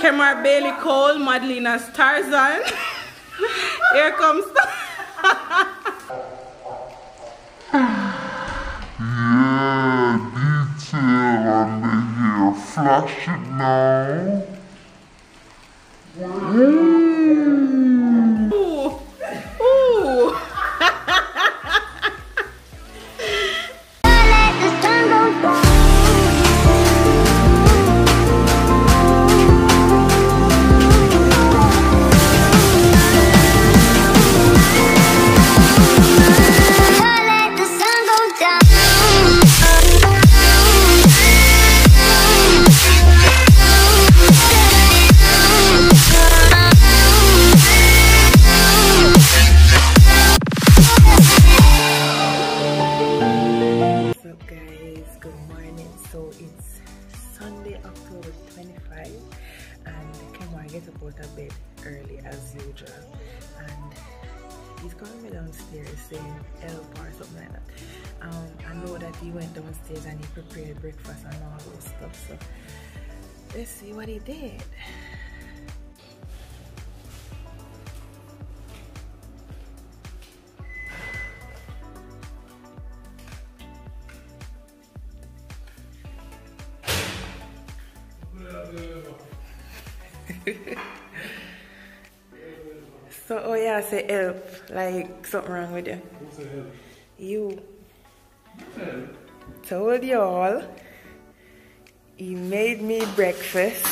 Kemar Bailey Cole, Madeleina's Tarzan. Here comes. Yeah, detail on the hair. Flash it now. Ooh. And he's calling me downstairs saying help or something like that. Um, I know that he went downstairs and he prepared breakfast and all those stuff. So let's see what he did. So oh yeah, I say help. Like something wrong with you. You told you all he made me breakfast.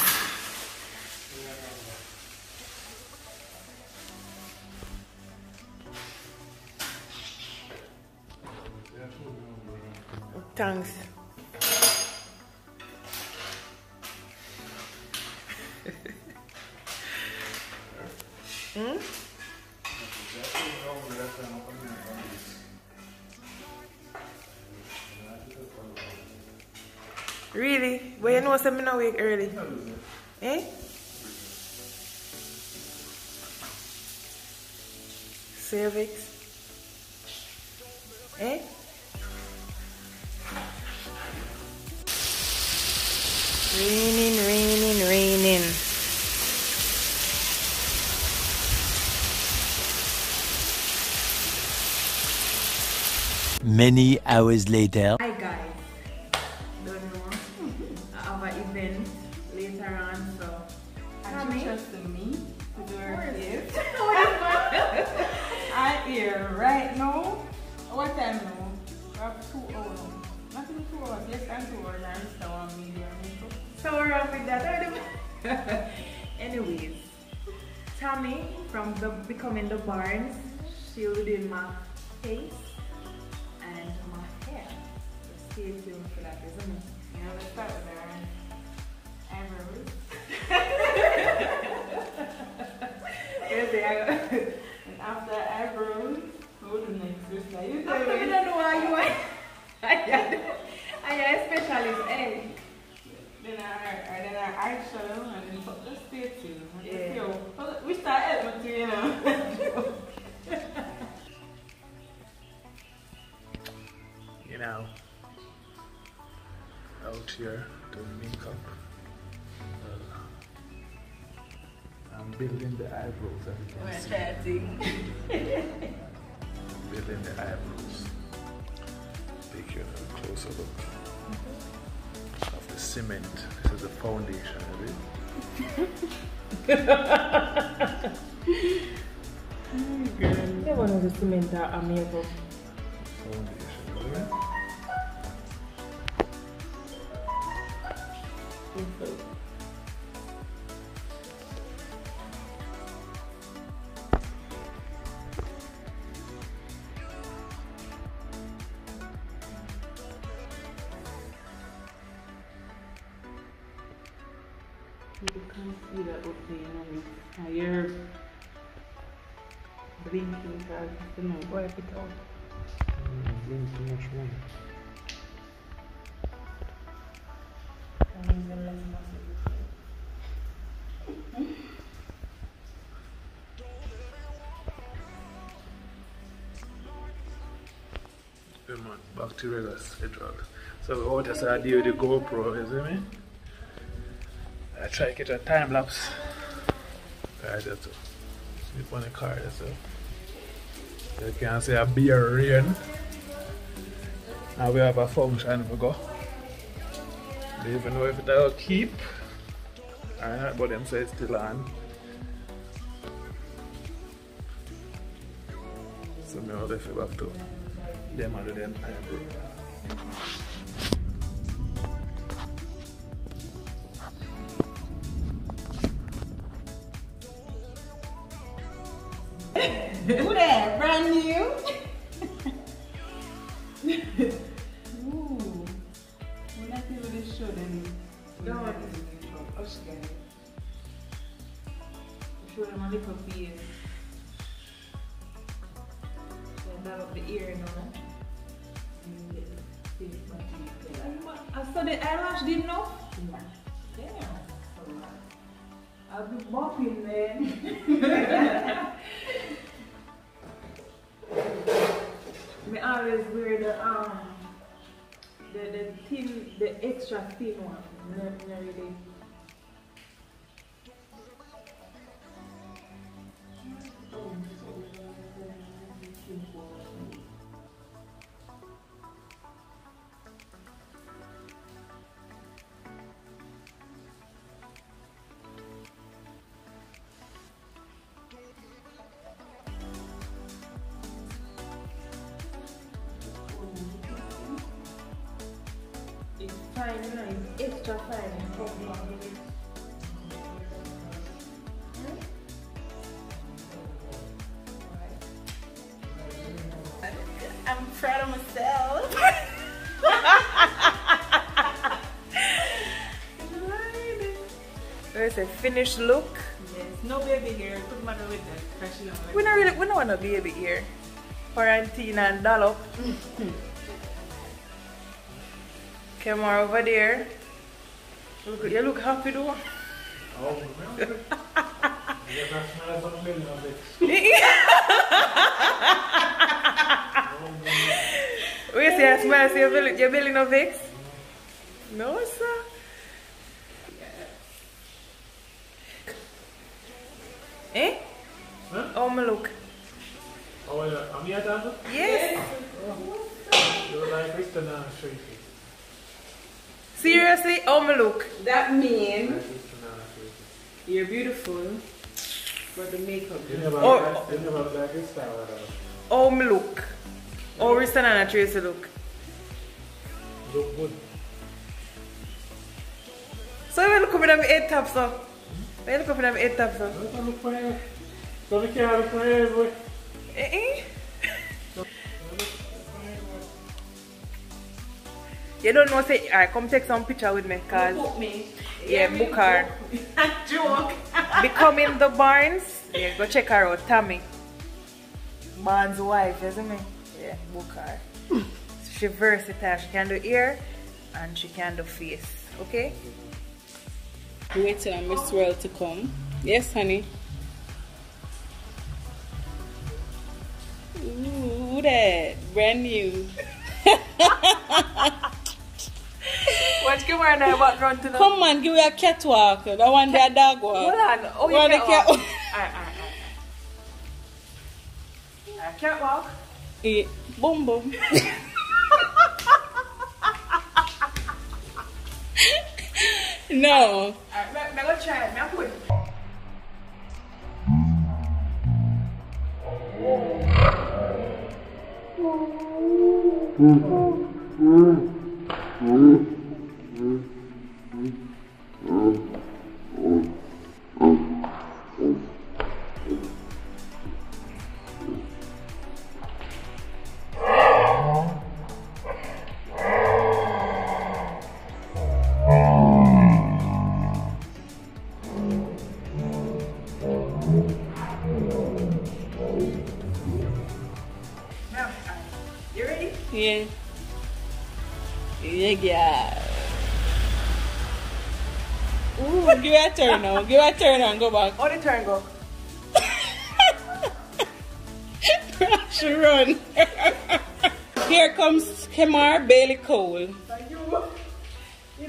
Thanks. Not wake early. Eh? Cervix. Eh? Raining, raining, raining. Many hours later. Hi guys. Later on, so. And you trusting me to do her gift. I'm here right now. What time now? Have two hours. Not even two hours, less than two hours. I'm still on media. So we're up with that. Anyways, Tammy from the Becoming the Barnes, she'll be doing my face and my hair. So stay tuned for that, isn't it? You know, let's start with our eyebrows. And after eyebrows, what do next? Just you I tell me. don't know why you are. I am a specialist, eh? Then our, our, then our eyeshadow and then put the stay tuned. Yeah. We start helping too, you know. you know, out here doing makeup. I'm building the eyebrows can see. chatting. Building the eyebrows. Take you a closer look mm-hmm. of the cement. This is the foundation, is it? They want to cement uh, a makeup. Foundation, is it? You blinking because you know, wipe it out. Bring too much money. And then let's mess it Yeah, man, back to regular schedule. So what I I do with the GoPro, you see me? I try to catch a time lapse. That's it. Sleep on the car, it. You can see a beer rain. Now we have a function we go. Don't even know if it'll keep. Alright, but them say it's still on. So me if have to them under them time. Who that? Brand new? Ooh. When I feel this show, then. No, oh, she got it. Show them a little face. So that up the ear. And get the face material. I saw the eyelash didn't know. Damn. I'll be bopping then. always wear the um the the thin the extra thin one. Never, never really. Fine, extra fine. I'm proud of myself. There's a finished look. Yes, no baby hair. Could matter with that. We don't really, we don't want a baby here. Quarantine and dollop. Come on over there. Look, you look happy though. We say I smell, say you're you're building a Vicks? No, sir. Eh? Huh? Oh, my look. Oh, yeah. I'm here, Tanda? Yes. You like Kristen and Tracy. Seriously? Oh, my look. That means Kristen and Tracy. you're beautiful, but the makeup. You never Oh. like, you never like this style at all. Oh, my look. Oh, Ristananna Tracey look. Look good. So you look up at my head top, so. You look up at my head top, so. Don't look for you. Don't look here, look for you, boy. Eh, You don't know, say, alright, come take some picture with me, cause Book me. Yeah, book her. Joke. becoming the Barnes. Yeah, go check her out, Tammy. Barnes' wife, you see me? Yeah, book her. Hmm. she versatile. She can do ear and she can do face. Okay? Waiting on Miss oh. World to come. Yes, honey. Ooh, that brand new. Watch come on now about to the Come on, give me a catwalk. That one that dog walk. Hold on. Oh, you One can't cat- walk. Alright, alright, alright. I can't walk. Eh, boom boom. no. Alright, me, me go try it. Me a put. Now, alright. Uh, you ready? Yeah, yeah. Ooh, give it a turn now. Give it a turn and go back. How the turn go? Crash run. Here comes Kemar Bailey Cole.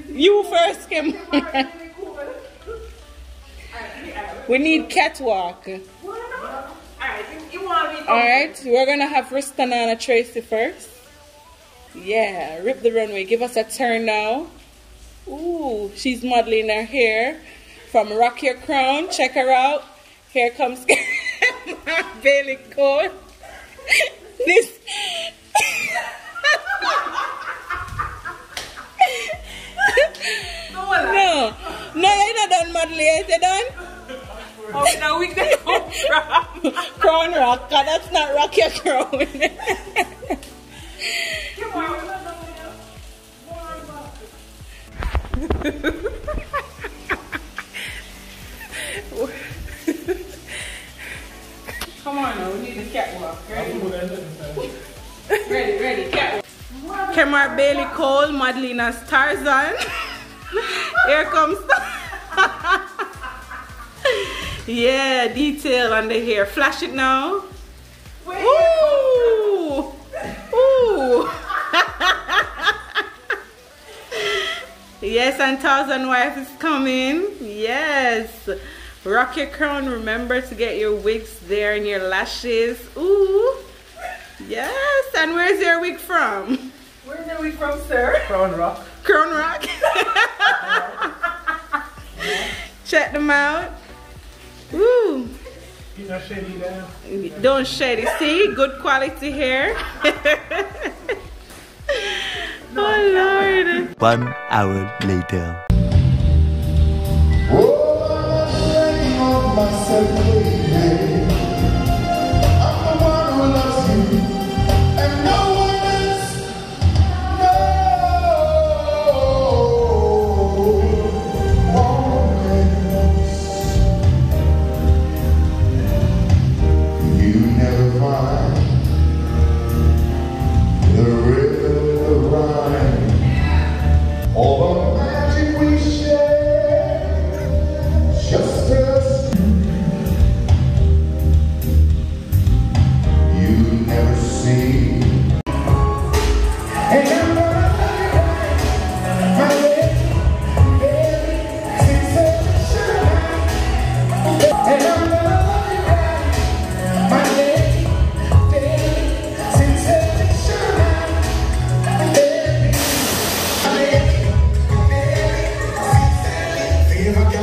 You first, Kemar. We need catwalk. Alright, you, you want me to Alright, we're gonna have Ristananna Tracey first. Yeah, rip the runway. Give us a turn now. She's modeling her hair from Rock Your Crown. Check her out. Here comes Bailey Cole. this. No, No, no, you're not done modeling yet. You done? how now we can come from. Crown Rock. 'cause That's not Rock Your Crown. ready, ready, catwalk. Kemar Bailey Cole, modeling Tarzan. Here comes. yeah, detail on the hair. Flash it now. Ooh! Ooh! yes, and Thousand Wife is coming. Yes. Rock your crown. Remember to get your wigs there and your lashes. Ooh. Yes. And where's your wig from? Where's the wig from, sir? Crown Rock. Crown Rock. Check them out. Ooh. You know shady there. Don't shed it. See, good quality hair. oh Lord. One hour later.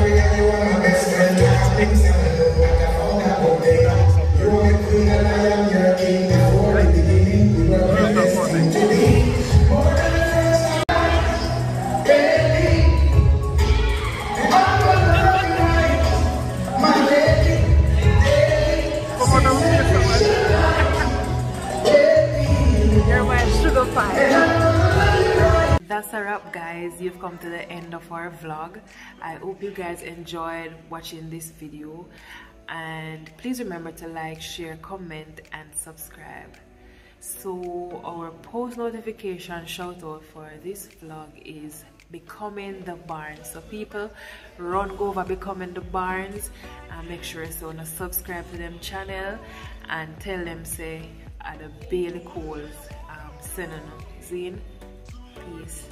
Feel my best friend. Things come to the end of our vlog. I hope you guys enjoyed watching this video. And please remember to like, share, comment and subscribe. So our post notification shout out for this vlog is becoming the Barnes so people run go over becoming the Barnes and make sure so to subscribe to them channel and tell them say at the Bailey Coles um sending zine peace